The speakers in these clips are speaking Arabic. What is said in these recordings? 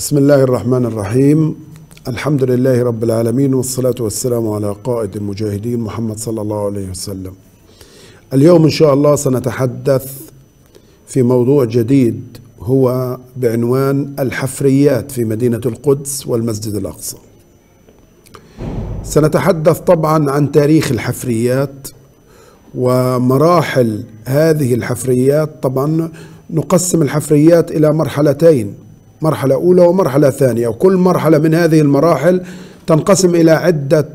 بسم الله الرحمن الرحيم. الحمد لله رب العالمين والصلاة والسلام على قائد المجاهدين محمد صلى الله عليه وسلم. اليوم إن شاء الله سنتحدث في موضوع جديد هو بعنوان الحفريات في مدينة القدس والمسجد الأقصى. سنتحدث طبعا عن تاريخ الحفريات ومراحل هذه الحفريات. طبعا نقسم الحفريات إلى مرحلتين. مرحلة أولى ومرحلة ثانية وكل مرحلة من هذه المراحل تنقسم إلى عدة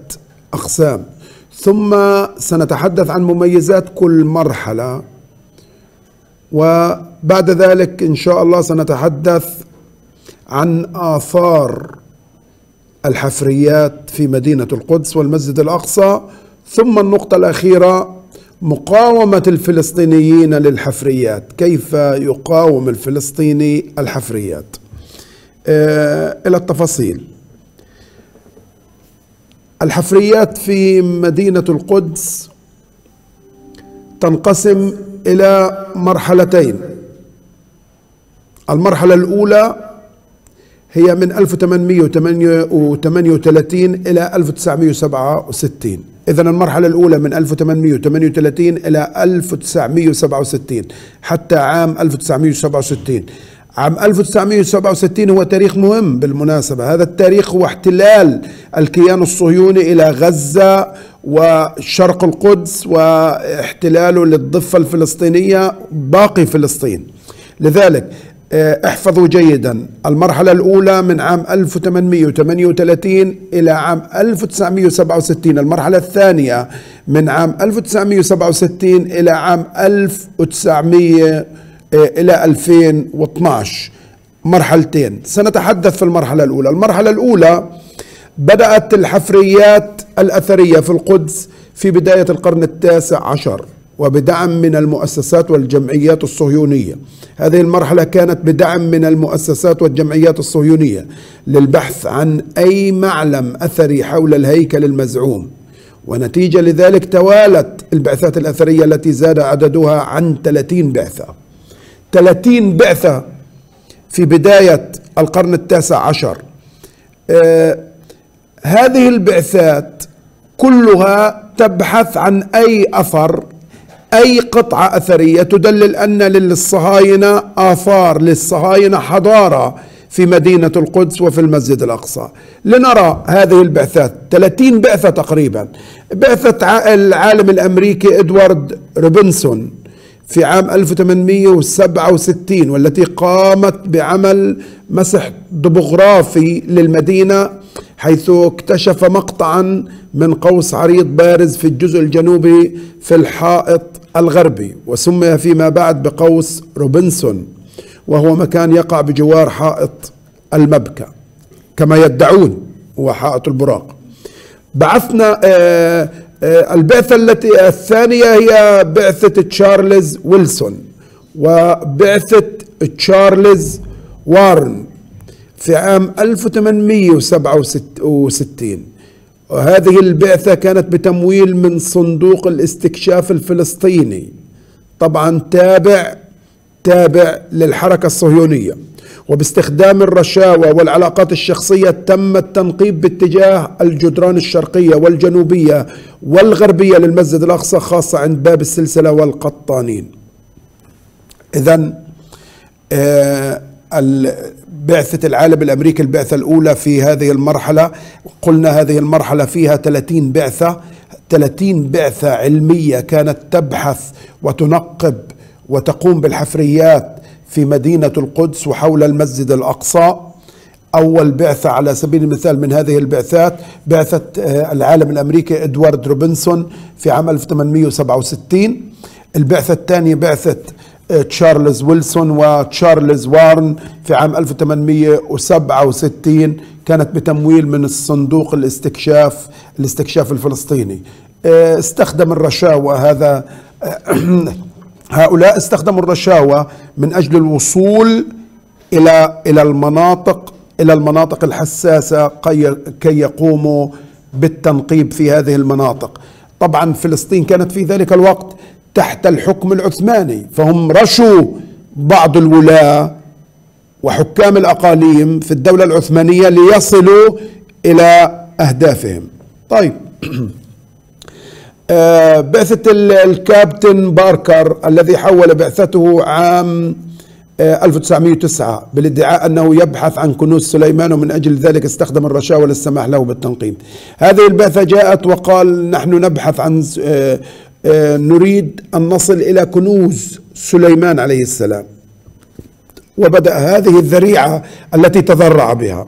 أقسام. ثم سنتحدث عن مميزات كل مرحلة وبعد ذلك إن شاء الله سنتحدث عن آثار الحفريات في مدينة القدس والمسجد الأقصى. ثم النقطة الأخيرة مقاومة الفلسطينيين للحفريات. كيف يقاوم الفلسطيني الحفريات؟ إلى التفاصيل. الحفريات في مدينة القدس تنقسم إلى مرحلتين. المرحلة الأولى هي من 1838 إلى 1967 إذا المرحلة الأولى من 1838 إلى 1967 حتى عام 1967 عام 1967 هو تاريخ مهم بالمناسبة. هذا التاريخ هو احتلال الكيان الصهيوني إلى غزة وشرق القدس واحتلاله للضفة الفلسطينية باقي فلسطين. لذلك احفظوا جيدا المرحلة الأولى من عام 1838 إلى عام 1967 المرحلة الثانية من عام 1967 إلى عام 1900 إلى 2012 مرحلتين. سنتحدث في المرحلة الأولى. المرحلة الأولى بدأت الحفريات الأثرية في القدس في بداية القرن التاسع عشر وبدعم من المؤسسات والجمعيات الصهيونية. هذه المرحلة كانت بدعم من المؤسسات والجمعيات الصهيونية للبحث عن أي معلم أثري حول الهيكل المزعوم. ونتيجة لذلك توالت البعثات الأثرية التي زاد عددها عن 30 بعثة. 30 بعثة في بداية القرن التاسع عشر. آه هذه البعثات كلها تبحث عن أي أثر أي قطعة أثرية. تدلل أن للصهاينة آثار للصهاينة حضارة في مدينة القدس وفي المسجد الأقصى. لنرى هذه البعثات 30 بعثة تقريبا. بعثة العالم الأمريكي إدوارد روبنسون. في عام 1867 والتي قامت بعمل مسح طبوغرافي للمدينة حيث اكتشف مقطعا من قوس عريض بارز في الجزء الجنوبي في الحائط الغربي وسمي فيما بعد بقوس روبنسون وهو مكان يقع بجوار حائط المبكى كما يدعون هو حائط البراق. بعثنا آه البعثة التي الثانية هي بعثة تشارلز ويلسون وبعثة تشارلز وارن في عام 1867 وهذه البعثة كانت بتمويل من صندوق الاستكشاف الفلسطيني. طبعا تابع تابع للحركة الصهيونية. وباستخدام الرشاوى والعلاقات الشخصية تم التنقيب باتجاه الجدران الشرقية والجنوبية والغربية للمسجد الأقصى خاصة عند باب السلسلة والقطانين. إذا آه بعثة العالم الأمريكي البعثة الأولى في هذه المرحلة. قلنا هذه المرحلة فيها 30 بعثة 30 بعثة علمية كانت تبحث وتنقب وتقوم بالحفريات في مدينة القدس وحول المسجد الأقصى. أول بعثة على سبيل المثال من هذه البعثات بعثة العالم الأمريكي إدوارد روبنسون في عام 1867 البعثة الثانية بعثة تشارلز ويلسون وتشارلز وارن في عام 1867 كانت بتمويل من الصندوق الاستكشاف الاستكشاف الفلسطيني. استخدم الرشاوى هذا هؤلاء استخدموا الرشاوى من أجل الوصول إلى إلى المناطق إلى المناطق الحساسة كي يقوموا بالتنقيب في هذه المناطق. طبعا فلسطين كانت في ذلك الوقت تحت الحكم العثماني فهم رشوا بعض الولاة وحكام الأقاليم في الدولة العثمانية ليصلوا إلى أهدافهم. طيب. بعثة الكابتن باركر الذي حول بعثته عام 1909 آه، بالادعاء أنه يبحث عن كنوز سليمان ومن أجل ذلك استخدم الرشاوى للسماح له بالتنقيب. هذه البعثة جاءت وقال نحن نبحث عن آه، نريد أن نصل إلى كنوز سليمان عليه السلام. وبدأ هذه الذريعة التي تذرع بها.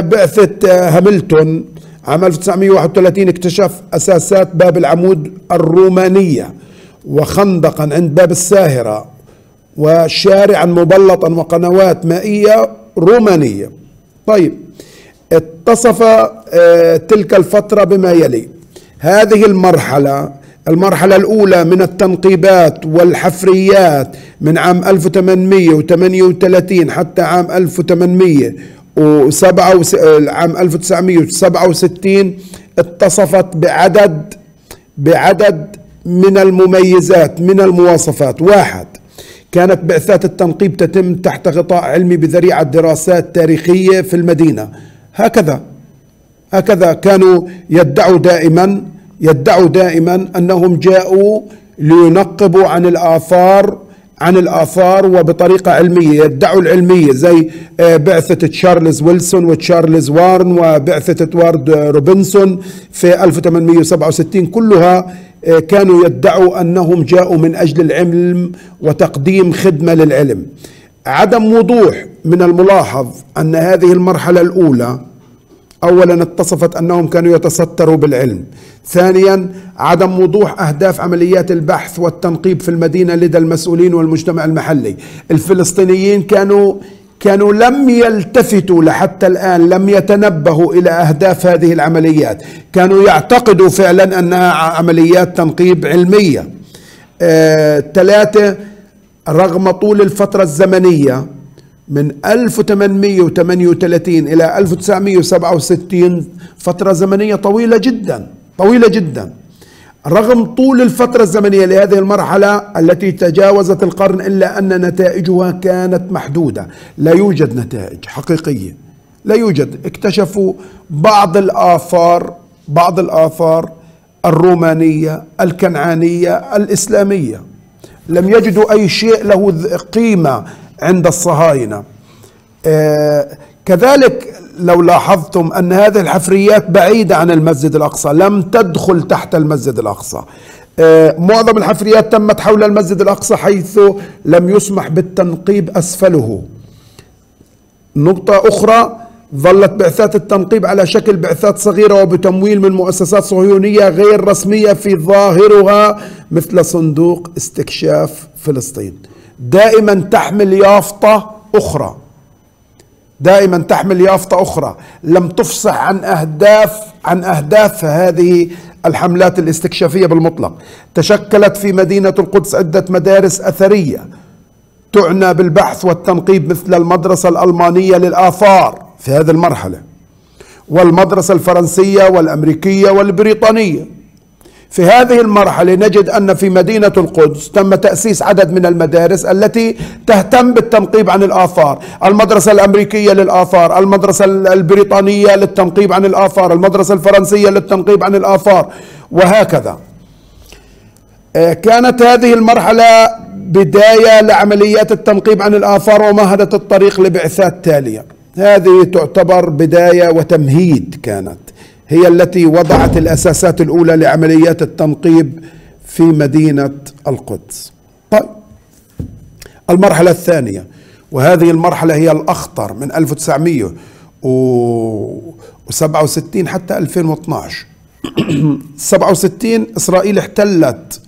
بعثة هاملتون عام 1931 اكتشف أساسات باب العمود الرومانية وخندقا عند باب الساهرة وشارعا مبلطا وقنوات مائية رومانية. طيب اتصف آه، تلك الفترة بما يلي. هذه المرحلة المرحلة الأولى من التنقيبات والحفريات من عام 1838 حتى عام 1800 وسبعة عام 1967 اتصفت بعدد بعدد من المميزات من المواصفات. واحد كانت بعثات التنقيب تتم تحت غطاء علمي بذريعة دراسات تاريخية في المدينة. هكذا هكذا كانوا يدعوا دائما يدعوا دائما أنهم جاءوا لينقبوا عن الآثار عن الآثار وبطريقة علمية. يدعوا العلمية زي آه، بعثة تشارلز ويلسون وتشارلز وارن وبعثة إدوارد روبنسون في 1867 كلها آه، كانوا يدعوا أنهم جاءوا من أجل العلم وتقديم خدمة للعلم. عدم وضوح من الملاحظ أن هذه المرحلة الأولى اولا اتصفت أنهم كانوا يتستروا بالعلم. ثانيا عدم وضوح أهداف عمليات البحث والتنقيب في المدينة لدى المسؤولين والمجتمع المحلي. الفلسطينيين كانوا كانوا لم يلتفتوا لحتى الآن لم يتنبهوا إلى أهداف هذه العمليات. كانوا يعتقدوا فعلا أنها عمليات تنقيب علمية. آه، ثلاثة رغم طول الفترة الزمنية من 1838 إلى 1967 فترة زمنية طويلة جدا طويلة جدا. رغم طول الفترة الزمنية لهذه المرحلة التي تجاوزت القرن إلا أن نتائجها كانت محدودة. لا يوجد نتائج حقيقية. لا يوجد. اكتشفوا بعض الآثار بعض الآثار الرومانية الكنعانية الإسلامية. لم يجدوا أي شيء له قيمة. عند الصهاينة. آه كذلك لو لاحظتم أن هذه الحفريات بعيدة عن المسجد الأقصى لم تدخل تحت المسجد الأقصى. آه معظم الحفريات تمت حول المسجد الأقصى حيث لم يسمح بالتنقيب أسفله. نقطة أخرى ظلت بعثات التنقيب على شكل بعثات صغيرة وبتمويل من مؤسسات صهيونية غير رسمية في ظاهرها مثل صندوق استكشاف فلسطين. دائما تحمل يافطة أخرى. دائما تحمل يافطة أخرى. لم تفصح عن أهداف عن أهداف هذه الحملات الاستكشافية بالمطلق. تشكلت في مدينة القدس عدة مدارس أثرية. تعنى بالبحث والتنقيب مثل المدرسة الألمانية للآثار في هذه المرحلة والمدرسة الفرنسية والأمريكية والبريطانية. في هذه المرحلة نجد أن في مدينة القدس تم تأسيس عدد من المدارس التي تهتم بالتنقيب عن الآثار. المدرسة الأمريكية للآثار المدرسة البريطانية للتنقيب عن الآثار المدرسة الفرنسية للتنقيب عن الآثار وهكذا. آه، كانت هذه المرحلة بداية لعمليات التنقيب عن الآثار ومهدت الطريق لبعثات تالية. هذه تعتبر بداية وتمهيد كانت. هي التي وضعت الأساسات الأولى لعمليات التنقيب في مدينة القدس. طيب. المرحلة الثانية وهذه المرحلة هي الأخطر من 1967 حتى 2012 67 إسرائيل احتلت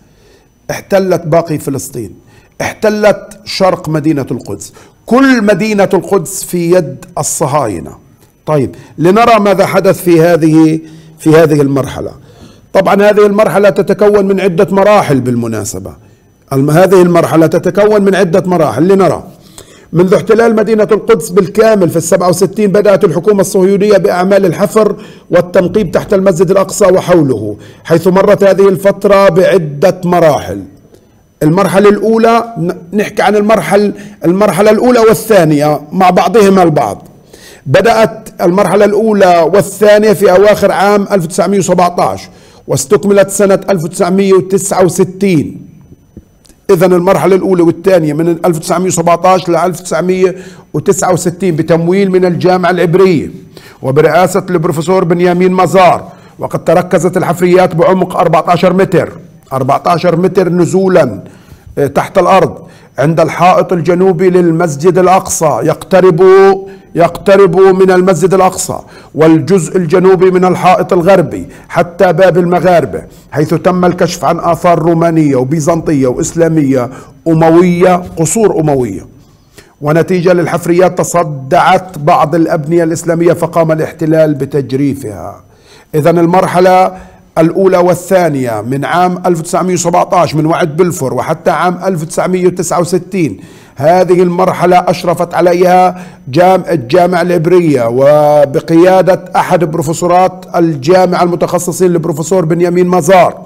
احتلت باقي فلسطين. احتلت شرق مدينة القدس. كل مدينة القدس في يد الصهاينة. طيب لنرى ماذا حدث في هذه في هذه المرحلة. طبعا هذه المرحلة تتكون من عدة مراحل بالمناسبة. هذه المرحلة تتكون من عدة مراحل. لنرى. منذ احتلال مدينة القدس بالكامل في السبعة وستين بدأت الحكومة الصهيونية بأعمال الحفر والتنقيب تحت المسجد الأقصى وحوله حيث مرت هذه الفترة بعدة مراحل. المرحلة الأولى نحكي عن المرحلة المرحلة الأولى والثانية مع بعضهما البعض. بدأت المرحلة الأولى والثانية في أواخر عام 1917 واستكملت سنة 1969 إذا المرحلة الأولى والثانية من 1917 ل 1969 بتمويل من الجامعة العبرية وبرئاسة البروفيسور بنيامين مزار وقد تركزت الحفريات بعمق 14 متر. 14 متر نزولا آه، تحت الأرض عند الحائط الجنوبي للمسجد الأقصى يقترب يقترب من المسجد الأقصى والجزء الجنوبي من الحائط الغربي حتى باب المغاربة حيث تم الكشف عن آثار رومانية وبيزنطية وإسلامية أموية قصور أموية. ونتيجة للحفريات تصدعت بعض الأبنية الإسلامية فقام الاحتلال بتجريفها. إذا المرحلة الأولى والثانية من عام 1917 من وعد بلفور وحتى عام 1969 هذه المرحلة أشرفت عليها جام الجامعة العبرية وبقيادة أحد بروفيسورات الجامعة المتخصصين البروفيسور بنيامين مزار.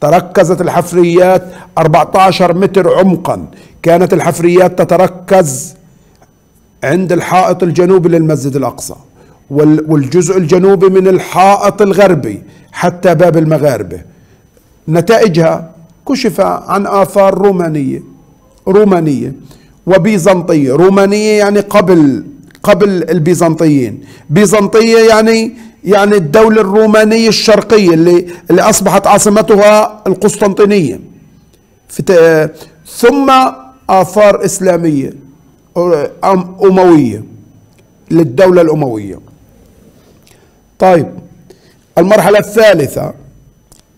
تركزت الحفريات 14 متر عمقا. كانت الحفريات تتركز عند الحائط الجنوبي للمسجد الأقصى. والجزء الجنوبي من الحائط الغربي حتى باب المغاربة. نتائجها كشف عن آثار رومانية رومانية وبيزنطية. رومانية يعني قبل قبل البيزنطيين. بيزنطية يعني يعني الدولة الرومانية الشرقية اللي اللي أصبحت عاصمتها القسطنطينية. ثم آثار إسلامية أموية للدولة الأموية. طيب المرحلة الثالثة.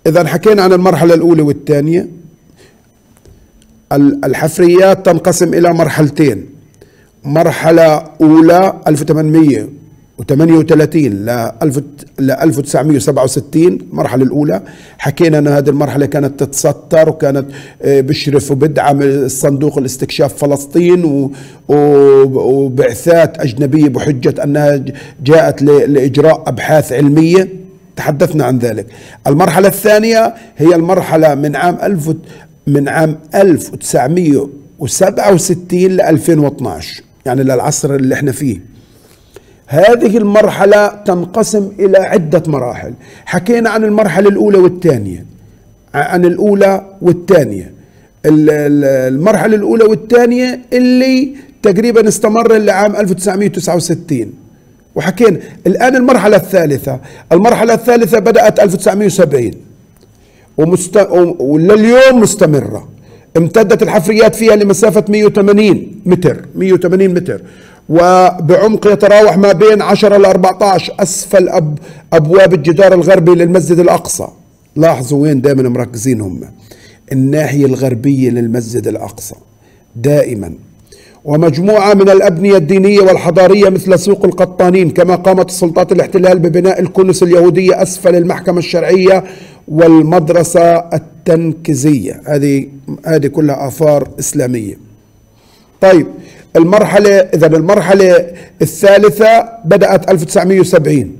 إذا حكينا عن المرحلة الأولى والثانية. الحفريات تنقسم إلى مرحلتين. مرحلة أولى 1838 ل 1967 المرحلة الأولى. حكينا أن هذه المرحلة كانت تتستر وكانت آه، بشرف وبدعم الصندوق الاستكشاف فلسطين وبعثات أجنبية بحجة أنها جاءت لإجراء أبحاث علمية. تحدثنا عن ذلك. المرحلة الثانية هي المرحلة من عام 1000 من عام 1967 ل 2012 يعني للعصر اللي إحنا فيه. هذه المرحلة تنقسم إلى عدة مراحل. حكينا عن المرحلة الأولى والثانية. عن الأولى والثانية. المرحلة الأولى والثانية اللي تقريبا استمر لعام 1969 وحكينا الآن المرحلة الثالثة. المرحلة الثالثة بدأت 1970 ومست... ولليوم مستمرة. امتدت الحفريات فيها لمسافة 180 متر. 180 متر. وبعمق يتراوح ما بين 10 ل 14 أسفل أب أبواب الجدار الغربي للمسجد الأقصى. لاحظوا وين دائما مركزين هم؟ الناحية الغربية للمسجد الأقصى. دائما. ومجموعة من الأبنية الدينية والحضارية مثل سوق القطانين كما قامت سلطات الاحتلال ببناء الكنس اليهودية أسفل المحكمة الشرعية والمدرسة التنكيزية. هذه هذه كلها آثار إسلامية. طيب المرحلة إذا المرحلة الثالثة بدأت 1970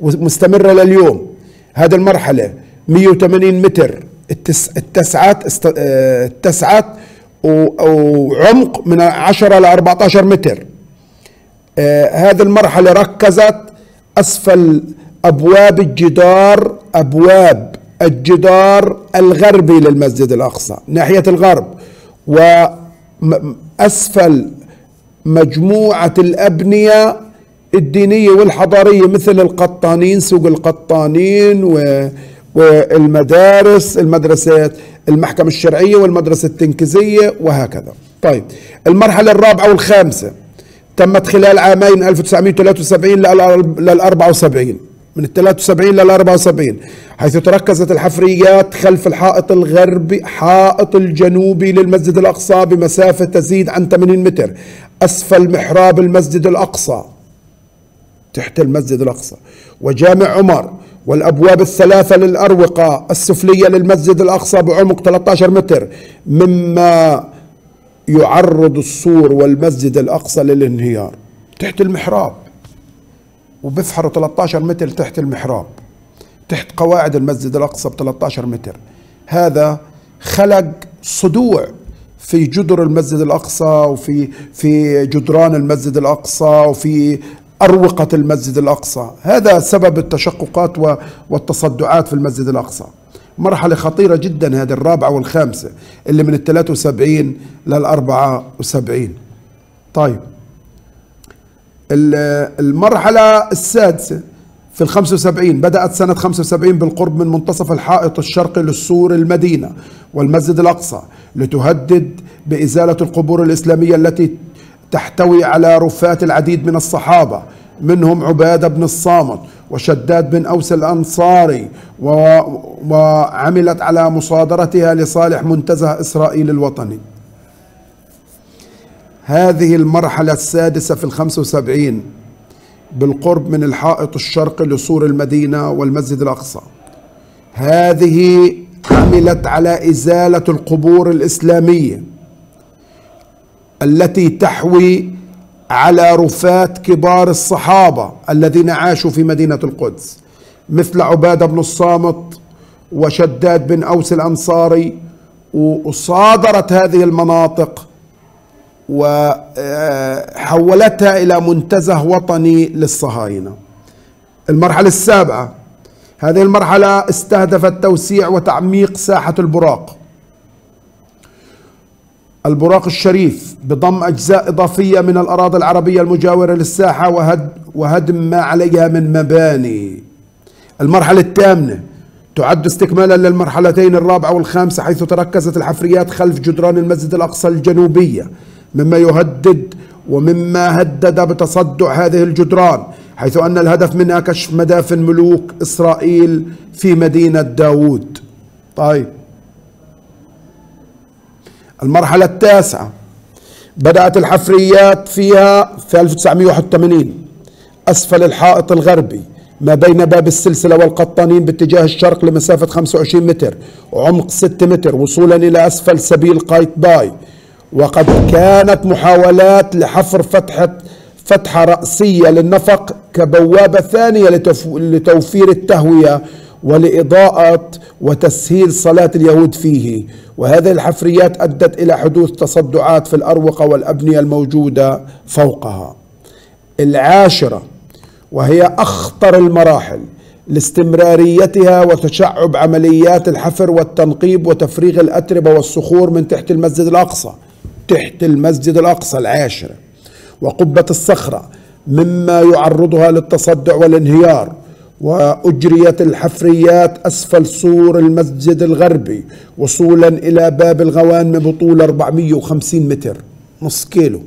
ومستمرة لليوم. هذه المرحلة 180 متر اتسعت اتسعت وعمق من 10 ل 14 متر. آه هذه المرحلة ركزت أسفل أبواب الجدار أبواب الجدار الغربي للمسجد الأقصى ناحية الغرب وأسفل مجموعة الأبنية الدينية والحضارية مثل القطانين سوق القطانين و والمدارس المدرسة المحكمة الشرعية والمدرسة التنكيزية وهكذا. طيب المرحلة الرابعة والخامسة تمت خلال عامين 1973 لل 74 من ال 73 لل 74 حيث تركزت الحفريات خلف الحائط الغربي حائط الجنوبي للمسجد الأقصى بمسافة تزيد عن 80 متر أسفل محراب المسجد الأقصى تحت المسجد الأقصى وجامع عمر والأبواب الثلاثة للأروقة السفلية للمسجد الأقصى بعمق 13 متر مما يعرض السور والمسجد الأقصى للانهيار تحت المحراب. وبفحروا 13 متر تحت المحراب تحت قواعد المسجد الأقصى ب 13 متر. هذا خلق صدوع في جدر المسجد الأقصى وفي في جدران المسجد الأقصى وفي أروقة المسجد الأقصى. هذا سبب التشققات والتصدعات في المسجد الأقصى. مرحلة خطيرة جدا هذه الرابعة والخامسة اللي من ال 73 لل 74 طيب. المرحلة السادسة في ال 75 بدأت سنة 75 بالقرب من منتصف الحائط الشرقي للسور المدينة والمسجد الأقصى لتهدد بإزالة القبور الإسلامية التي تحتوي على رفات العديد من الصحابة منهم عبادة بن الصامت وشداد بن أوس الأنصاري وعملت على مصادرتها لصالح منتزه إسرائيل الوطني. هذه المرحلة السادسة في الخمسة وسبعين بالقرب من الحائط الشرقي لسور المدينة والمسجد الأقصى. هذه عملت على إزالة القبور الإسلامية التي تحوي على رفات كبار الصحابة الذين عاشوا في مدينة القدس مثل عبادة بن الصامت وشداد بن أوس الأنصاري وصادرت هذه المناطق وحولتها إلى منتزه وطني للصهاينة. المرحلة السابعة هذه المرحلة استهدفت توسيع وتعميق ساحة البراق. البراق الشريف بضم أجزاء إضافية من الأراضي العربية المجاورة للساحة وهد وهدم ما عليها من مباني. المرحلة الثامنة تعد استكمالا للمرحلتين الرابعة والخامسة حيث تركزت الحفريات خلف جدران المسجد الأقصى الجنوبية. مما يهدد ومما هدد بتصدع هذه الجدران حيث أن الهدف منها كشف مدافن ملوك إسرائيل في مدينة داود طيب. المرحلة التاسعة. بدأت الحفريات فيها في 1981 أسفل الحائط الغربي ما بين باب السلسلة والقطانين باتجاه الشرق لمسافة 25 متر وعمق 6 متر وصولا إلى أسفل سبيل قايت باي وقد كانت محاولات لحفر فتحة فتحة رأسية للنفق كبوابة ثانية لتوفير التهوية ولإضاءة وتسهيل صلاة اليهود فيه. وهذه الحفريات أدت إلى حدوث تصدعات في الأروقة والأبنية الموجودة فوقها. العاشرة وهي أخطر المراحل لاستمراريتها وتشعب عمليات الحفر والتنقيب وتفريغ الأتربة والصخور من تحت المسجد الأقصى. تحت المسجد الأقصى العاشرة وقبة الصخرة مما يعرضها للتصدع والانهيار وأجريت الحفريات أسفل سور المسجد الغربي وصولا إلى باب الغوان بطول 450 متر نص كيلو.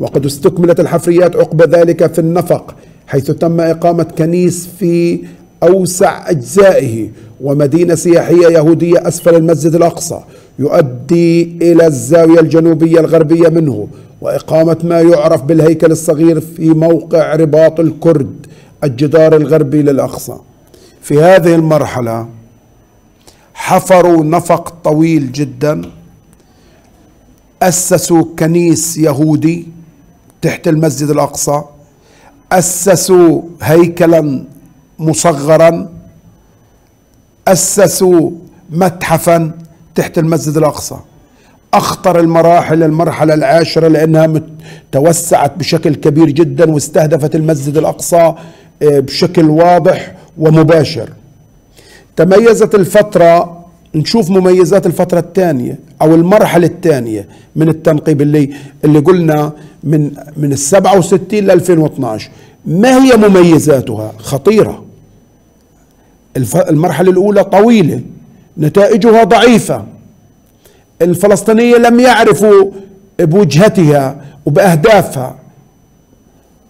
وقد استكملت الحفريات عقب ذلك في النفق حيث تم إقامة كنيس في أوسع أجزائه ومدينة سياحية يهودية أسفل المسجد الأقصى يؤدي إلى الزاوية الجنوبية الغربية منه وإقامة ما يعرف بالهيكل الصغير في موقع رباط الكرد الجدار الغربي للأقصى. في هذه المرحلة حفروا نفق طويل جدا أسسوا كنيس يهودي تحت المسجد الأقصى أسسوا هيكلا مصغرا أسسوا متحفا تحت المسجد الأقصى. أخطر المراحل المرحلة العاشرة لأنها توسعت بشكل كبير جدا واستهدفت المسجد الأقصى آه، بشكل واضح ومباشر. تميزت الفترة نشوف مميزات الفترة الثانية أو المرحلة الثانية من التنقيب اللي اللي قلنا من من ال 67 ل 2012 ما هي مميزاتها؟ خطيرة. المرحلة الأولى طويلة نتائجها ضعيفة. الفلسطينية لم يعرفوا بوجهتها وبأهدافها.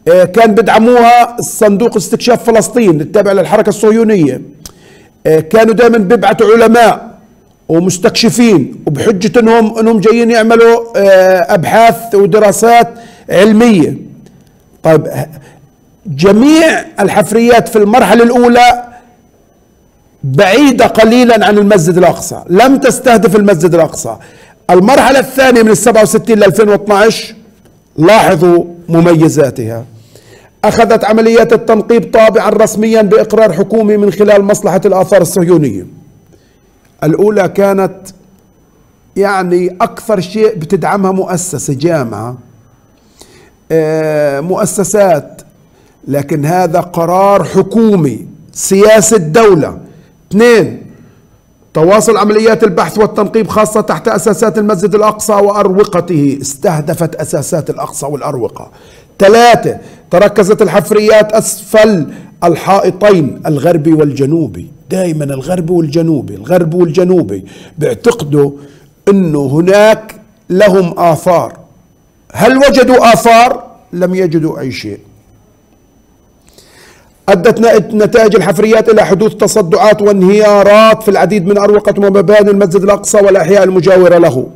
آه، كان بدعموها صندوق استكشاف فلسطين التابع للحركة الصهيونية. آه، كانوا دائما بيبعثوا علماء ومستكشفين وبحجة انهم إنهم جايين يعملوا آه، أبحاث ودراسات علمية. طيب جميع الحفريات في المرحلة الأولى بعيدة قليلا عن المسجد الأقصى. لم تستهدف المسجد الأقصى. المرحلة الثانية من السبعة وستين ل 2012 لاحظوا مميزاتها. أخذت عمليات التنقيب طابعا رسميا بإقرار حكومي من خلال مصلحة الآثار الصهيونية. الأولى كانت يعني أكثر شيء بتدعمها مؤسسة جامعة آه، مؤسسات. لكن هذا قرار حكومي سياسة دولة. اثنين تواصل عمليات البحث والتنقيب خاصة تحت أساسات المسجد الأقصى وأروقته. استهدفت أساسات الأقصى والأروقة. ثلاثة تركزت الحفريات أسفل الحائطين الغربي والجنوبي. دائما الغربي والجنوبي الغربي والجنوبي. بيعتقدوا أنه هناك لهم آثار. هل وجدوا آثار؟ لم يجدوا أي شيء. أدت نتائج الحفريات إلى حدوث تصدعات وانهيارات في العديد من أروقة ومباني المسجد الأقصى والأحياء المجاورة له.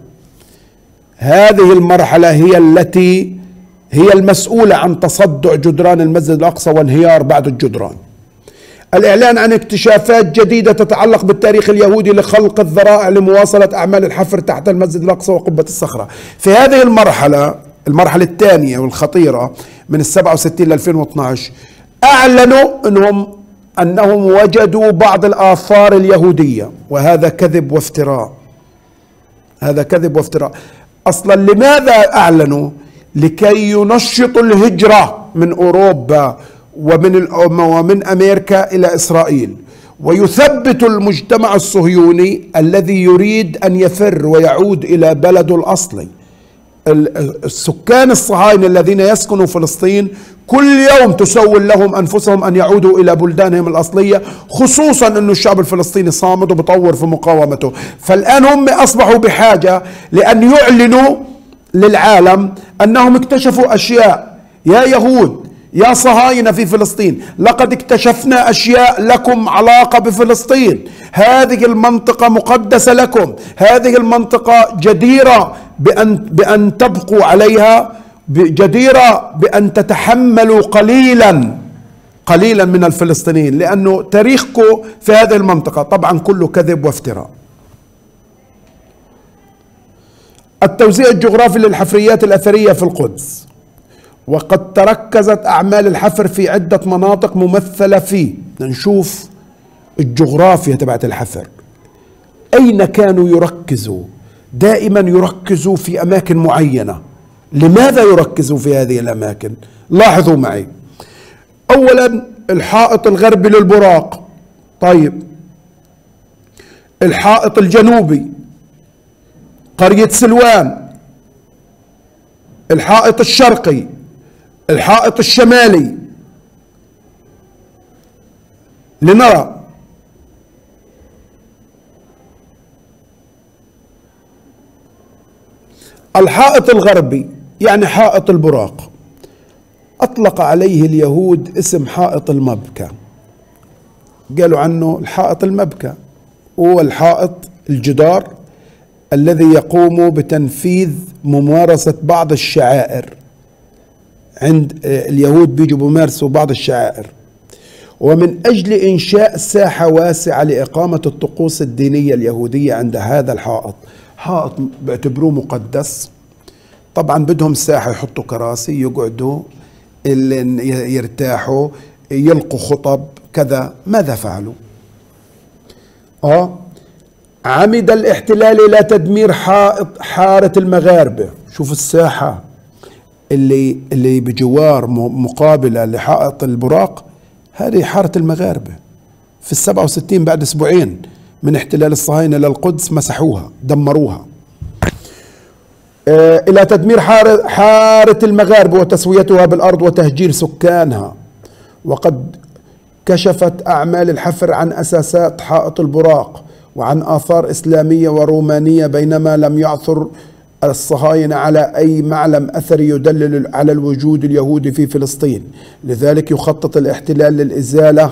هذه المرحلة هي التي هي المسؤولة عن تصدع جدران المسجد الأقصى وانهيار بعض الجدران. الإعلان عن اكتشافات جديدة تتعلق بالتاريخ اليهودي لخلق الذرائع لمواصلة أعمال الحفر تحت المسجد الأقصى وقبة الصخرة. في هذه المرحلة المرحلة الثانية والخطيرة من السبعة وستين ل 2012 أعلنوا أنهم أنهم وجدوا بعض الآثار اليهودية وهذا كذب وافتراء. هذا كذب وافتراء. أصلا لماذا أعلنوا؟ لكي ينشطوا الهجرة من أوروبا ومن ومن أمريكا إلى إسرائيل ويثبت المجتمع الصهيوني الذي يريد أن يفر ويعود إلى بلده الأصلي. السكان الصهاينة الذين يسكنوا فلسطين كل يوم تسول لهم أنفسهم أن يعودوا إلى بلدانهم الأصلية خصوصا أن الشعب الفلسطيني صامد وبطور في مقاومته. فالآن هم أصبحوا بحاجة لأن يعلنوا للعالم أنهم اكتشفوا أشياء. يا يهود يا صهاينة في فلسطين لقد اكتشفنا أشياء لكم علاقة بفلسطين. هذه المنطقة مقدسة لكم هذه المنطقة جديرة بأن, بأن تبقوا عليها جديرة بأن تتحملوا قليلا قليلا من الفلسطينيين لأنه تاريخكم في هذه المنطقة طبعا كله كذب وافتراء. التوزيع الجغرافي للحفريات الأثرية في القدس. وقد تركزت أعمال الحفر في عدة مناطق ممثلة فيه. نشوف الجغرافيا تبعت الحفر. أين كانوا يركزوا؟ دائما يركزوا في أماكن معينة. لماذا يركزوا في هذه الأماكن؟ لاحظوا معي. أولا الحائط الغربي للبراق. طيب. الحائط الجنوبي. قرية سلوان. الحائط الشرقي. الحائط الشمالي. لنرى. الحائط الغربي يعني حائط البراق. أطلق عليه اليهود اسم حائط المبكى. قالوا عنه الحائط المبكى. هو الحائط الجدار الذي يقوم بتنفيذ ممارسة بعض الشعائر. عند اليهود بيجوا بيمارسوا بعض الشعائر. ومن أجل إنشاء ساحة واسعة لإقامة الطقوس الدينية اليهودية عند هذا الحائط. حائط بيعتبروه مقدس. طبعا بدهم ساحة يحطوا كراسي يقعدوا يرتاحوا يلقوا خطب كذا. ماذا فعلوا؟ آه عمد الاحتلال إلى تدمير حائط حارة المغاربة. شوف الساحة اللي اللي بجوار مقابلة لحائط البراق. هذه حارة المغاربة. في السبعة وستين بعد أسبوعين من احتلال الصهاينة للقدس مسحوها دمروها. آه، إلى تدمير حارة, المغاربة وتسويتها بالأرض وتهجير سكانها. وقد كشفت أعمال الحفر عن أساسات حائط البراق وعن آثار إسلامية ورومانية بينما لم يعثر الصهاينة على أي معلم أثري يدلل على الوجود اليهودي في فلسطين. لذلك يخطط الاحتلال للإزالة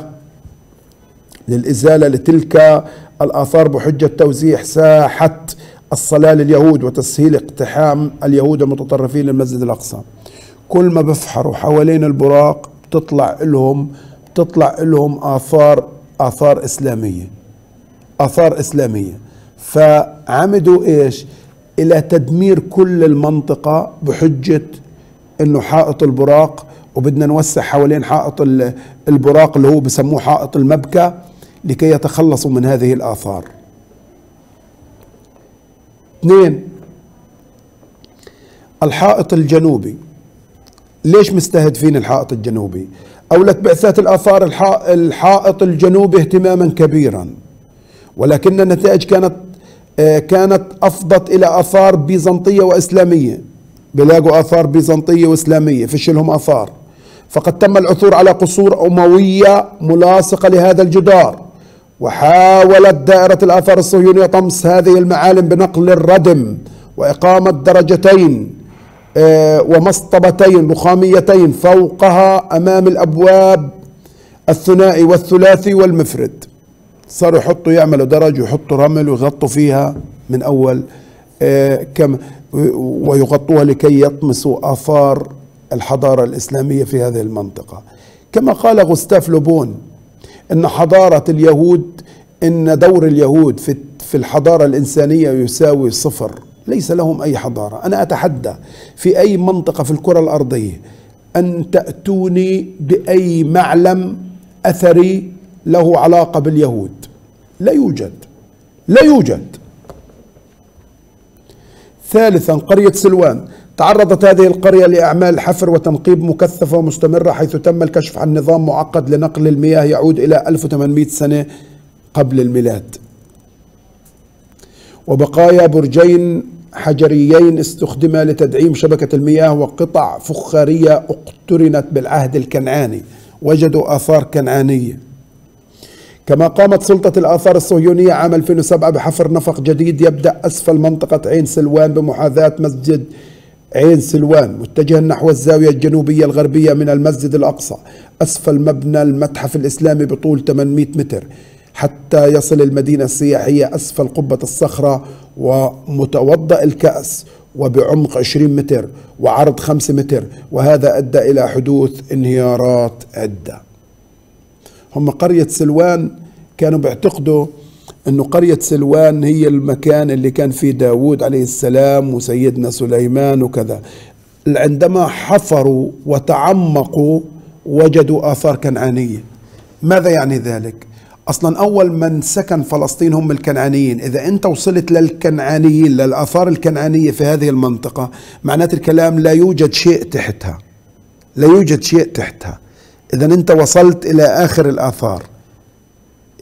للإزالة لتلك الآثار بحجة توزيع ساحة الصلاة لليهود وتسهيل اقتحام اليهود المتطرفين للمسجد الأقصى. كل ما بفحروا حوالين البراق تطلع لهم تطلع لهم آثار آثار إسلامية. آثار إسلامية. فعمدوا إيش؟ إلى تدمير كل المنطقة بحجة إنه حائط البراق وبدنا نوسع حوالين حائط البراق اللي هو بسموه حائط المبكى. لكي يتخلصوا من هذه الآثار. اثنين الحائط الجنوبي. ليش مستهدفين الحائط الجنوبي؟ أولت بعثات الآثار الحائط الجنوبي اهتماما كبيرا ولكن النتائج كانت آه، كانت أفضت إلى آثار بيزنطية وإسلامية. بلاقوا آثار بيزنطية وإسلامية فيش لهم آثار. فقد تم العثور على قصور أموية ملاصقة لهذا الجدار. وحاولت دائرة الآثار الصهيونية طمس هذه المعالم بنقل الردم وإقامة درجتين آه، ومصطبتين رخاميتين فوقها أمام الأبواب الثنائي والثلاثي والمفرد. صاروا يحطوا يعملوا درج ويحطوا رمل ويغطوا فيها من أول آه، كم ويغطوها لكي يطمسوا آثار الحضارة الإسلامية في هذه المنطقة. كما قال غوستاف لوبون إن حضارة اليهود إن دور اليهود في في الحضارة الإنسانية يساوي صفر. ليس لهم أي حضارة. أنا أتحدى في أي منطقة في الكرة الأرضية أن تأتوني بأي معلم أثري له علاقة باليهود. لا يوجد. لا يوجد. ثالثا قرية سلوان. تعرضت هذه القرية لأعمال حفر وتنقيب مكثفة ومستمرة حيث تم الكشف عن نظام معقد لنقل المياه يعود إلى 1800 سنة قبل الميلاد. وبقايا برجين حجريين استخدما لتدعيم شبكة المياه وقطع فخارية اقترنت بالعهد الكنعاني وجدوا آثار كنعانية. كما قامت سلطة الآثار الصهيونية عام 2007 بحفر نفق جديد يبدأ أسفل منطقة عين سلوان بمحاذاة مسجد عين سلوان متجها نحو الزاوية الجنوبية الغربية من المسجد الأقصى. أسفل مبنى المتحف الإسلامي بطول 800 متر. حتى يصل المدينة السياحية أسفل قبة الصخرة ومتوضأ الكأس وبعمق 20 متر وعرض 5 متر. وهذا أدى إلى حدوث انهيارات عدة. هم قرية سلوان كانوا بيعتقدوا أنه قرية سلوان هي المكان اللي كان فيه داود عليه السلام وسيدنا سليمان وكذا. عندما حفروا وتعمقوا وجدوا آثار كنعانية. ماذا يعني ذلك؟ أصلا أول من سكن فلسطين هم الكنعانيين. إذا أنت وصلت للكنعانيين للآثار الكنعانية في هذه المنطقة معنات الكلام لا يوجد شيء تحتها. لا يوجد شيء تحتها. إذا أنت وصلت إلى آخر الآثار.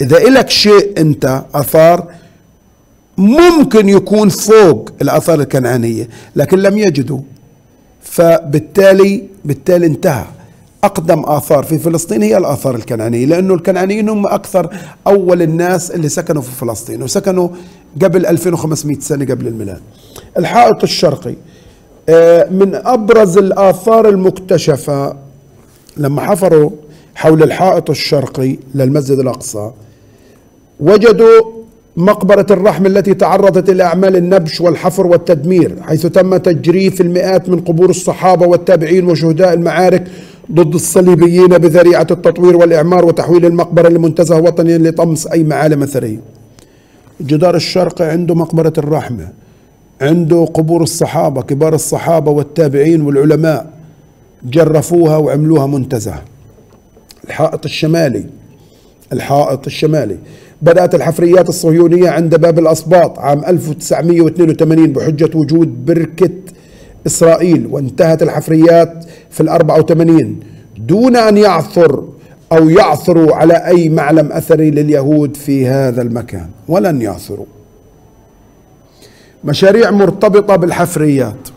إذا إلك شيء أنت أثار ممكن يكون فوق الأثار الكنعانية لكن لم يجدوا. فبالتالي بالتالي انتهى. أقدم آثار في فلسطين هي الآثار الكنعانية لأنه الكنعانيين هم أكثر أول الناس اللي سكنوا في فلسطين وسكنوا قبل 2500 سنة قبل الميلاد. الحائط الشرقي آه، من أبرز الآثار المكتشفة لما حفروا حول الحائط الشرقي للمسجد الأقصى وجدوا مقبرة الرحم التي تعرضت إلى أعمال النبش والحفر والتدمير حيث تم تجريف المئات من قبور الصحابة والتابعين وشهداء المعارك ضد الصليبيين بذريعة التطوير والإعمار وتحويل المقبرة لمنتزه وطني لطمس أي معالم أثرية. الجدار الشرقي عنده مقبرة الرحمة عنده قبور الصحابة كبار الصحابة والتابعين والعلماء جرفوها وعملوها منتزه. الحائط الشمالي الحائط الشمالي. بدأت الحفريات الصهيونية عند باب الأسباط عام 1982 بحجة وجود بركة إسرائيل وانتهت الحفريات في ال 84 دون أن يعثر أو يعثروا على أي معلم أثري لليهود في هذا المكان ولن يعثروا. مشاريع مرتبطة بالحفريات.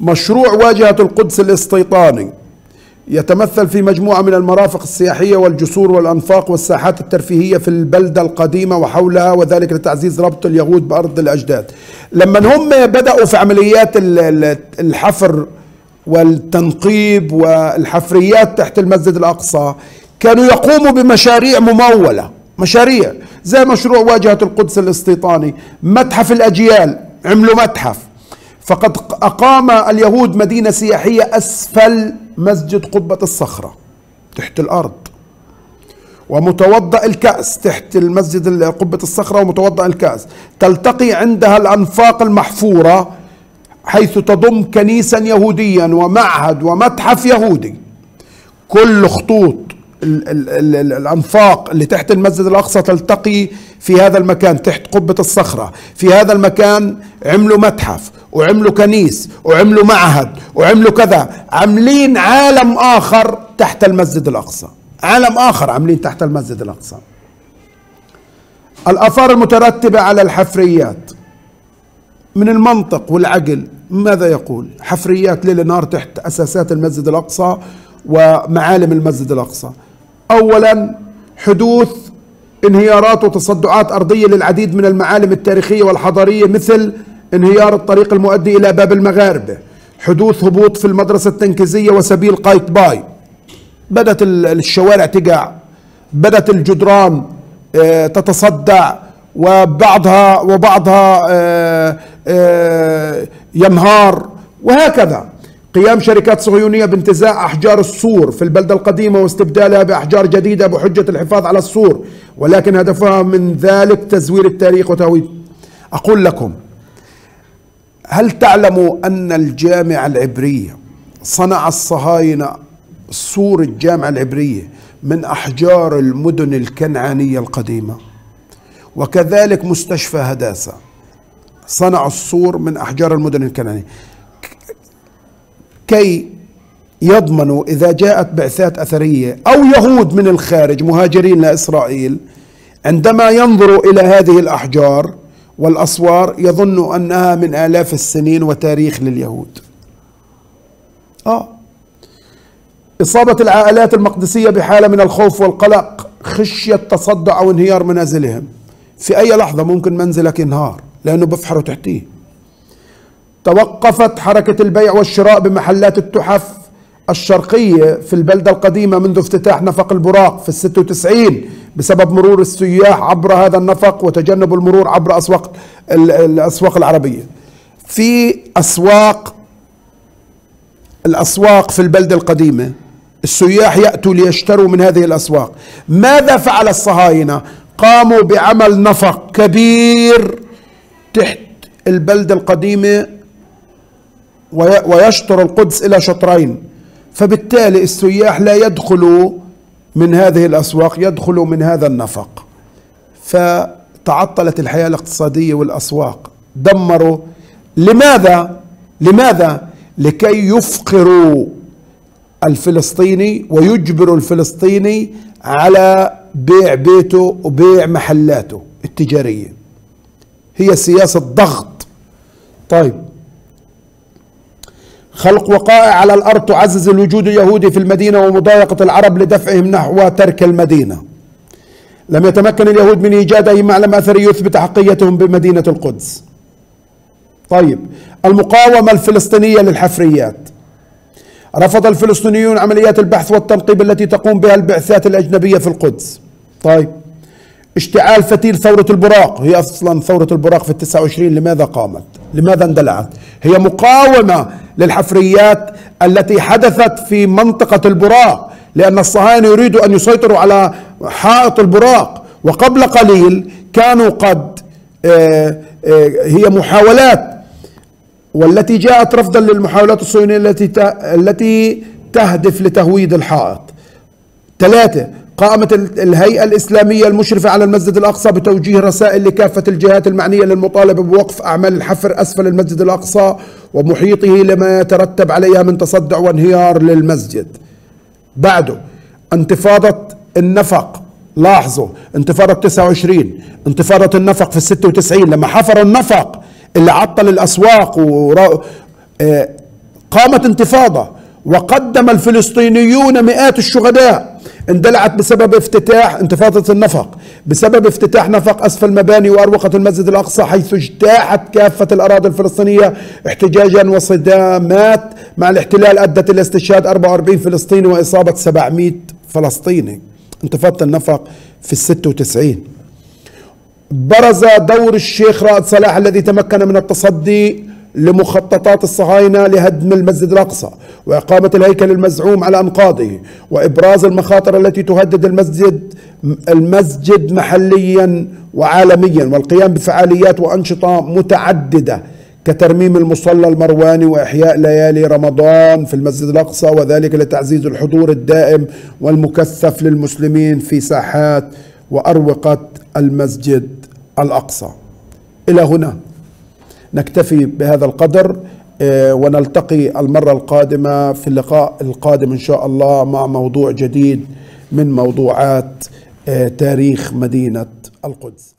مشروع واجهة القدس الاستيطاني. يتمثل في مجموعة من المرافق السياحية والجسور والأنفاق والساحات الترفيهية في البلدة القديمة وحولها وذلك لتعزيز ربط اليهود بأرض الأجداد. لما هم بدأوا في عمليات الحفر والتنقيب والحفريات تحت المسجد الأقصى كانوا يقوموا بمشاريع ممولة مشاريع زي مشروع واجهة القدس الاستيطاني متحف الأجيال عملوا متحف. فقد أقام اليهود مدينة سياحية أسفل مسجد قبة الصخرة تحت الأرض. ومتوضأ الكأس تحت المسجد قبة الصخرة ومتوضأ الكأس. تلتقي عندها الأنفاق المحفورة حيث تضم كنيسا يهوديا ومعهد ومتحف يهودي. كل خطوط ال ال ال الأنفاق اللي تحت المسجد الأقصى تلتقي في هذا المكان تحت قبة الصخرة. في هذا المكان عملوا متحف. وعملوا كنيس وعملوا معهد وعملوا كذا. عاملين عالم آخر تحت المسجد الأقصى. عالم آخر عاملين تحت المسجد الأقصى. الآثار المترتبة على الحفريات من المنطق والعقل ماذا يقول؟ حفريات ليل نهار تحت أساسات المسجد الأقصى ومعالم المسجد الأقصى. أولا حدوث انهيارات وتصدعات أرضية للعديد من المعالم التاريخية والحضارية مثل انهيار الطريق المؤدي إلى باب المغاربة حدوث هبوط في المدرسة التنكيزية وسبيل قايتباي بدأت الشوارع تقع بدأت الجدران آه، تتصدع وبعضها وبعضها آه، آه، ينهار وهكذا. قيام شركات صهيونية بانتزاع أحجار السور في البلدة القديمة واستبدالها بأحجار جديدة بحجة الحفاظ على السور ولكن هدفها من ذلك تزوير التاريخ وتهويد. أقول لكم هل تعلموا أن الجامعة العبرية صنع الصهاينة سور الجامعة العبرية من أحجار المدن الكنعانية القديمة؟ وكذلك مستشفى هداسة صنعوا السور من أحجار المدن الكنعانية. كي يضمنوا إذا جاءت بعثات أثرية أو يهود من الخارج مهاجرين لإسرائيل عندما ينظروا إلى هذه الأحجار والأسوار يظنوا أنها من آلاف السنين وتاريخ لليهود. آه. إصابة العائلات المقدسية بحالة من الخوف والقلق خشية تصدع أو انهيار منازلهم. في أي لحظة ممكن منزلك ينهار؟ لأنه بفحروا تحتيه. توقفت حركة البيع والشراء بمحلات التحف الشرقية في البلدة القديمة منذ افتتاح نفق البراق في الستة وتسعين بسبب مرور السياح عبر هذا النفق وتجنب المرور عبر أسواق الأسواق العربية. في أسواق الأسواق في البلدة القديمة السياح يأتوا ليشتروا من هذه الأسواق. ماذا فعل الصهاينة؟ قاموا بعمل نفق كبير تحت البلدة القديمة ويشطر القدس إلى شطرين. فبالتالي السياح لا يدخلوا من هذه الأسواق يدخلوا من هذا النفق. فتعطلت الحياة الاقتصادية والأسواق. دمروا. لماذا؟ لماذا؟ لكي يفقروا الفلسطيني ويجبروا الفلسطيني على بيع بيته وبيع محلاته التجارية. هي سياسة ضغط. طيب خلق وقائع على الأرض تعزز الوجود اليهودي في المدينة ومضايقة العرب لدفعهم نحو ترك المدينة. لم يتمكن اليهود من إيجاد أي معلم أثري يثبت حقيتهم بمدينة القدس. طيب المقاومة الفلسطينية للحفريات. رفض الفلسطينيون عمليات البحث والتنقيب التي تقوم بها البعثات الأجنبية في القدس. طيب اشتعال فتيل ثورة البراق. هي أصلا ثورة البراق في التسعة وعشرين. لماذا قامت؟ لماذا اندلعت؟ هي مقاومة للحفريات التي حدثت في منطقة البراق لأن الصهاينة يريدوا أن يسيطروا على حائط البراق. وقبل قليل كانوا قد آه، آه، هي محاولات والتي جاءت رفضا للمحاولات الصهيونية التي التي تهدف لتهويد الحائط. ثلاثة قامت الهيئة الإسلامية المشرفة على المسجد الأقصى بتوجيه رسائل لكافة الجهات المعنية للمطالبة بوقف أعمال الحفر أسفل المسجد الأقصى ومحيطه لما يترتب عليها من تصدع وانهيار للمسجد. بعده انتفاضة النفق لاحظوا انتفاضة 29 انتفاضة النفق في 96 لما حفروا النفق اللي عطل الأسواق ورا... آه، قامت انتفاضة وقدم الفلسطينيون مئات الشهداء. اندلعت بسبب افتتاح انتفاضة النفق بسبب افتتاح نفق أسفل مباني وأروقة المسجد الأقصى حيث اجتاحت كافة الأراضي الفلسطينية احتجاجا وصدامات مع الاحتلال أدت إلى استشهاد 44 فلسطيني وإصابة 700 فلسطيني. انتفاضة النفق في الستة وتسعين. برز دور الشيخ رائد صلاح الذي تمكن من التصدي لمخططات الصهاينة لهدم المسجد الأقصى وإقامة الهيكل المزعوم على أنقاضه وإبراز المخاطر التي تهدد المسجد المسجد محليا وعالميا والقيام بفعاليات وأنشطة متعددة كترميم المصلى المرواني وإحياء ليالي رمضان في المسجد الأقصى وذلك لتعزيز الحضور الدائم والمكثف للمسلمين في ساحات وأروقة المسجد الأقصى. إلى هنا نكتفي بهذا القدر آه، ونلتقي المرة القادمة في اللقاء القادم إن شاء الله مع موضوع جديد من موضوعات آه، تاريخ مدينة القدس.